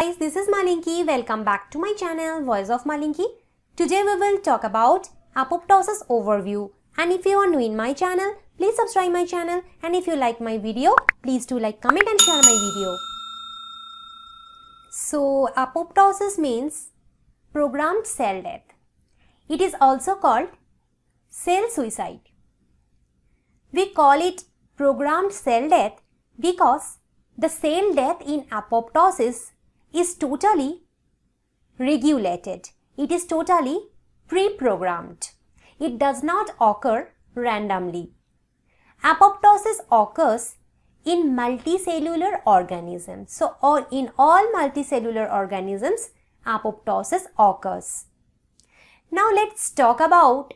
guys, this is Malinki. Welcome back to my channel Voice of Malinki. Today we will talk about apoptosis overview. And if you are new in my channel, please subscribe my channel. And if you like my video, please do like, comment and share my video. So apoptosis means programmed cell death. It is also called cell suicide. We call it programmed cell death because the cell death in apoptosis is totally regulated. It is totally pre-programmed. It does not occur randomly. Apoptosis occurs in multicellular organisms. So, or in all multicellular organisms, apoptosis occurs. Now, let's talk about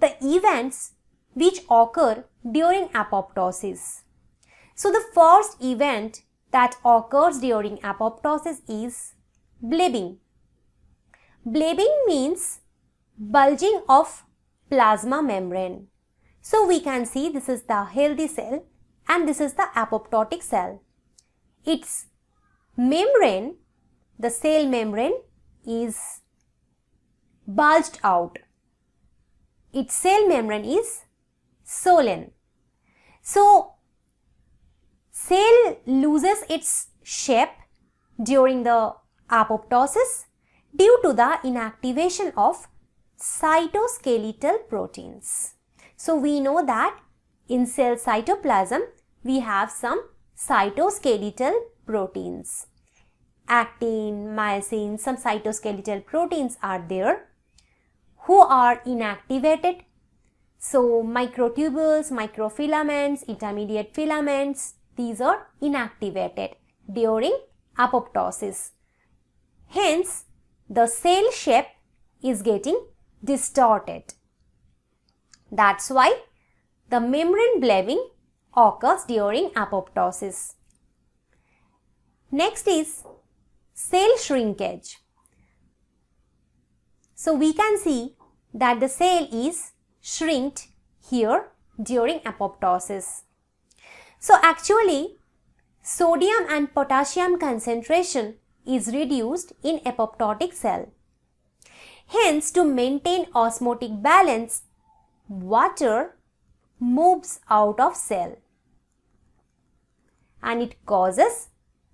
the events which occur during apoptosis. So, the first event that occurs during apoptosis is blebbing. Blebbing means bulging of plasma membrane. So we can see this is the healthy cell and this is the apoptotic cell. Its membrane, the cell membrane is bulged out. Its cell membrane is swollen. So its shape during the apoptosis due to the inactivation of cytoskeletal proteins. So we know that in cell cytoplasm we have some cytoskeletal proteins. Actin, myosin, some cytoskeletal proteins are there who are inactivated. So microtubules, microfilaments, intermediate filaments, these are inactivated during apoptosis. Hence, the cell shape is getting distorted. That's why the membrane blebbing occurs during apoptosis. Next is cell shrinkage. So we can see that the cell is shrinked here during apoptosis. So actually, sodium and potassium concentration is reduced in apoptotic cell. Hence, to maintain osmotic balance, water moves out of cell and it causes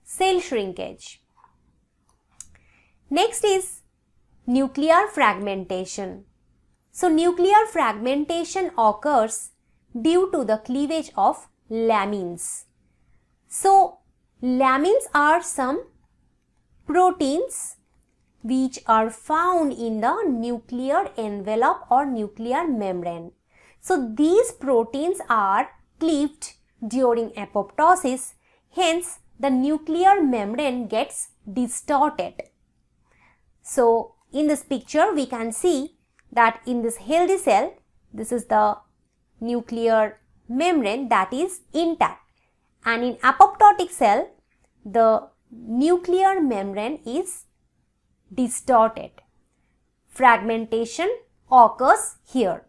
cell shrinkage. Next is nuclear fragmentation. So, nuclear fragmentation occurs due to the cleavage of lamins. So, lamins are some proteins which are found in the nuclear envelope or nuclear membrane. So, these proteins are cleaved during apoptosis, hence the nuclear membrane gets distorted. So, in this picture we can see that in this healthy cell, this is the nuclear membrane that is intact and in apoptotic cell the nuclear membrane is distorted. Fragmentation occurs here.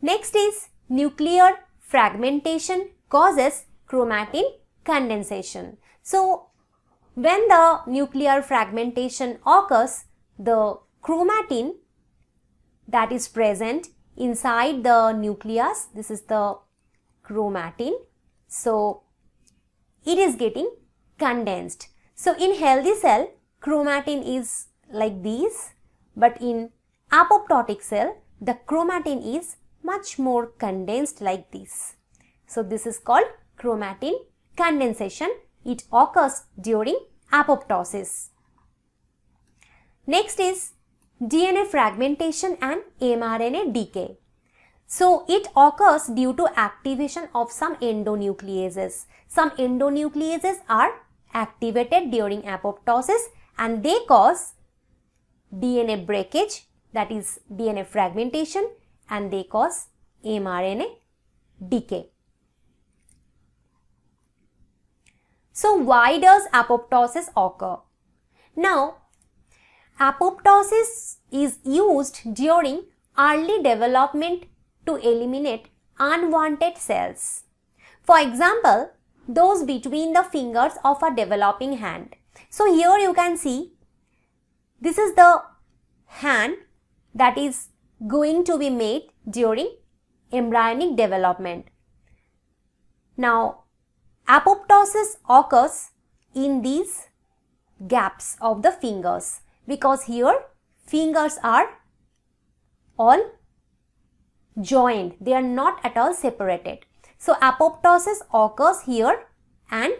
Next is nuclear fragmentation causes chromatin condensation. So, when the nuclear fragmentation occurs, the chromatin that is present inside the nucleus. This is the chromatin. So, it is getting condensed. So, in healthy cell, chromatin is like this, but in apoptotic cell, the chromatin is much more condensed like this. So, this is called chromatin condensation. It occurs during apoptosis. Next is DNA fragmentation and mRNA decay. So it occurs due to activation of some endonucleases. Some endonucleases are activated during apoptosis and they cause DNA breakage that is DNA fragmentation and they cause mRNA decay. So why does apoptosis occur? Now Apoptosis is used during early development to eliminate unwanted cells. For example, those between the fingers of a developing hand. So here you can see this is the hand that is going to be made during embryonic development. Now apoptosis occurs in these gaps of the fingers because here fingers are all joined. They are not at all separated. So apoptosis occurs here and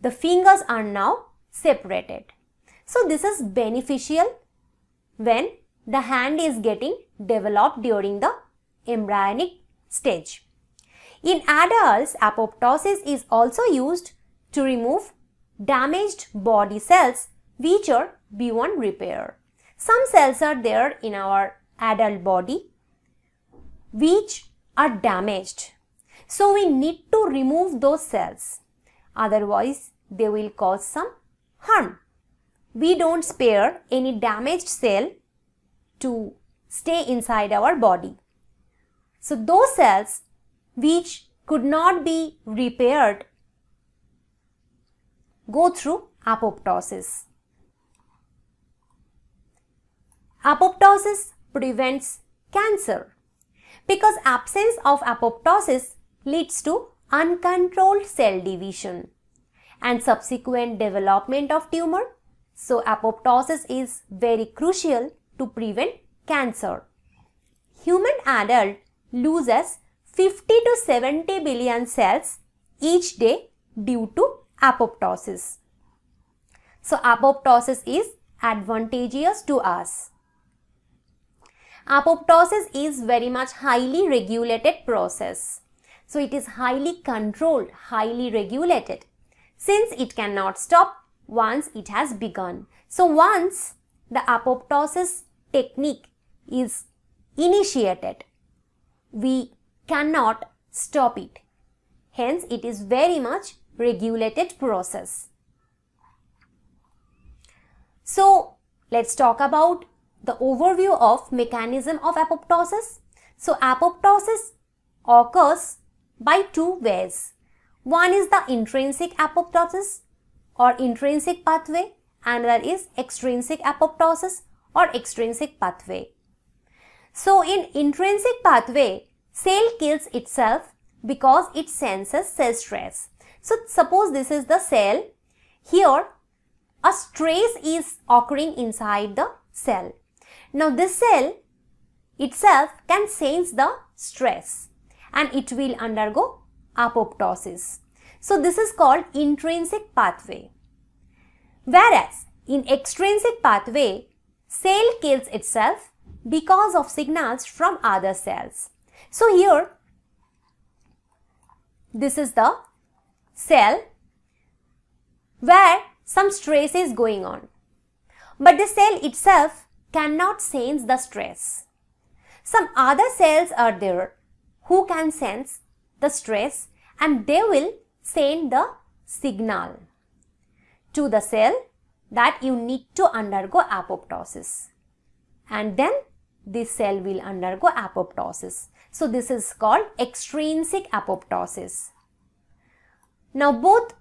the fingers are now separated. So this is beneficial when the hand is getting developed during the embryonic stage. In adults, apoptosis is also used to remove damaged body cells which are B1 repair. Some cells are there in our adult body which are damaged. So we need to remove those cells. Otherwise, they will cause some harm. We don't spare any damaged cell to stay inside our body. So those cells which could not be repaired go through apoptosis. Apoptosis prevents cancer because absence of apoptosis leads to uncontrolled cell division and subsequent development of tumor. So apoptosis is very crucial to prevent cancer. Human adult loses 50 to 70 billion cells each day due to apoptosis. So apoptosis is advantageous to us. Apoptosis is very much highly regulated process. So it is highly controlled, highly regulated since it cannot stop once it has begun. So once the apoptosis technique is initiated, we cannot stop it. Hence it is very much regulated process. So let's talk about the overview of mechanism of apoptosis. So apoptosis occurs by two ways. One is the intrinsic apoptosis or intrinsic pathway another is extrinsic apoptosis or extrinsic pathway. So in intrinsic pathway, cell kills itself because it senses cell stress. So suppose this is the cell. Here a stress is occurring inside the cell. Now this cell itself can sense the stress and it will undergo apoptosis. So this is called intrinsic pathway. Whereas in extrinsic pathway, cell kills itself because of signals from other cells. So here, this is the cell where some stress is going on. But the cell itself cannot sense the stress. Some other cells are there who can sense the stress and they will send the signal to the cell that you need to undergo apoptosis. And then this cell will undergo apoptosis. So this is called extrinsic apoptosis. Now both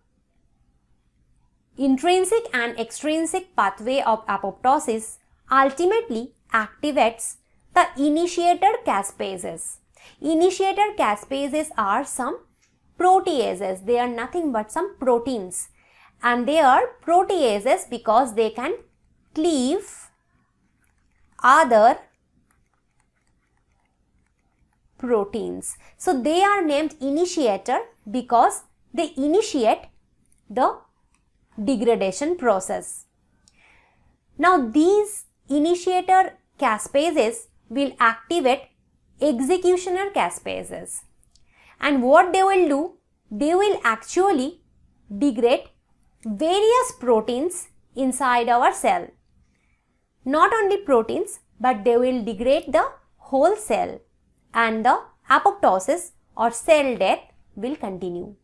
intrinsic and extrinsic pathway of apoptosis ultimately activates the initiator caspases. Initiator caspases are some proteases. They are nothing but some proteins and they are proteases because they can cleave other proteins. So they are named initiator because they initiate the degradation process. Now these initiator caspases will activate executioner caspases and what they will do they will actually degrade various proteins inside our cell. Not only proteins but they will degrade the whole cell. And the apoptosis or cell death will continue